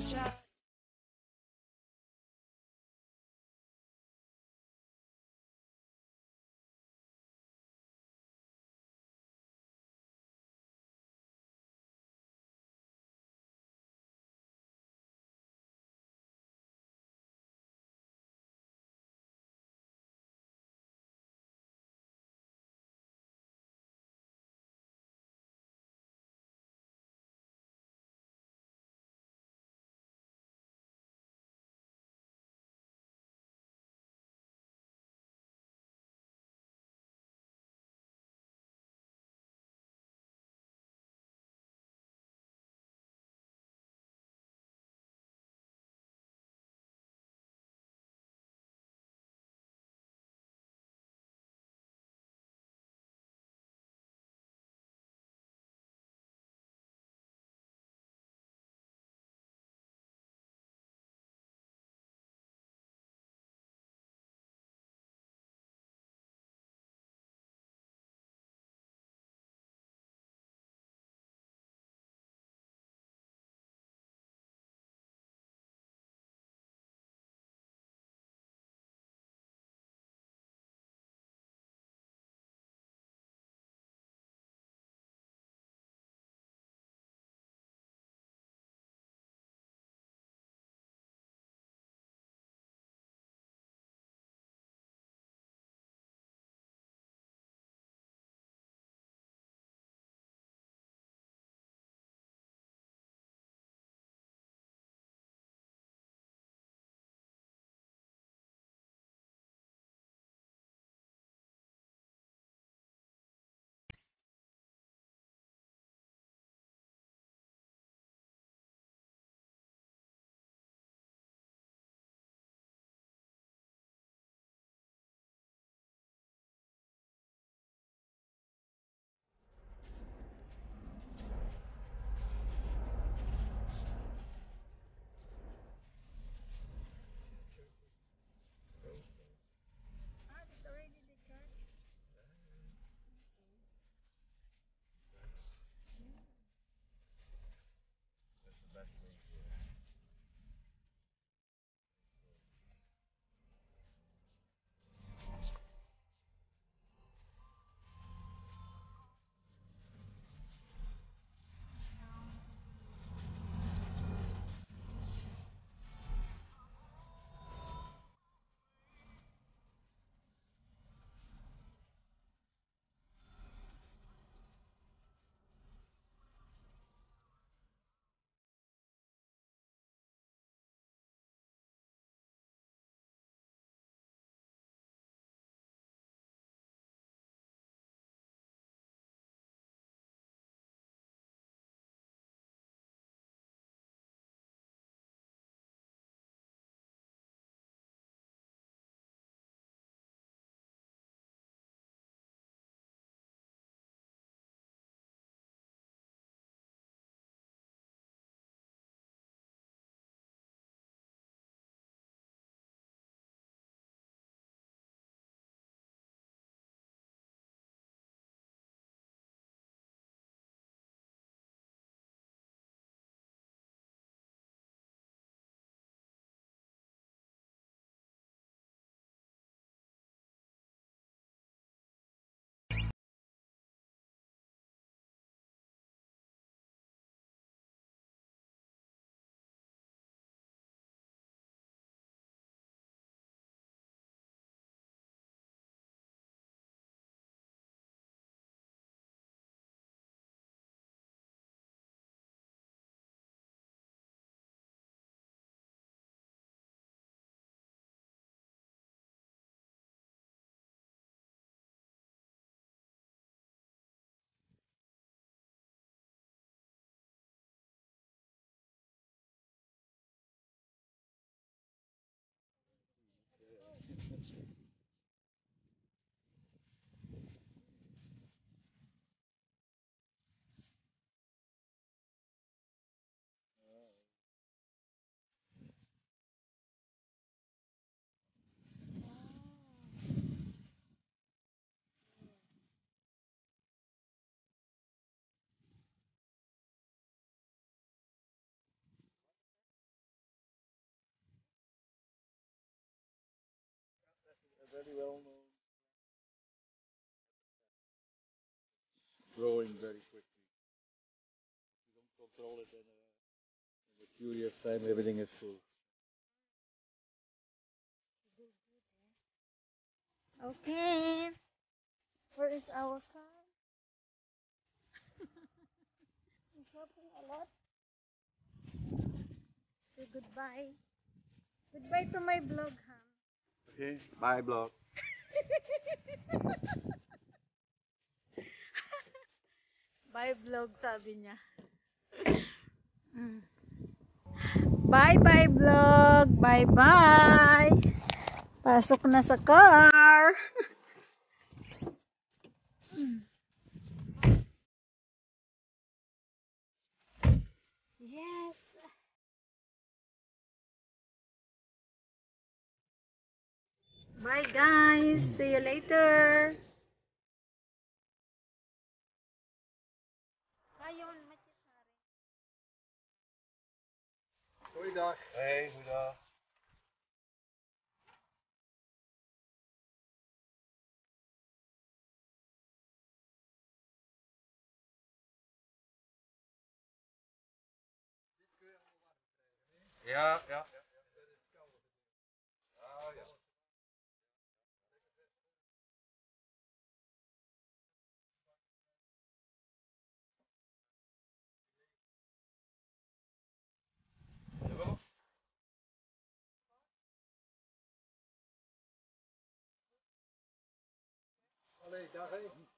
sunshine. Pretty well known. Growing very quickly. If you don't control it, then in a few years' time, everything is full. Okay. Where is our car? I'm shopping a lot. Say goodbye. Goodbye to my Ham. Okay, bye vlog. Bye vlog, sabi niya. Bye bye vlog. Bye bye. Pasok na sa car. Bye guys. See you later. Ayun, machisari. Goeiedag. Hey, goeiedag. Ja, ja. Ah, Então, é aproveitar.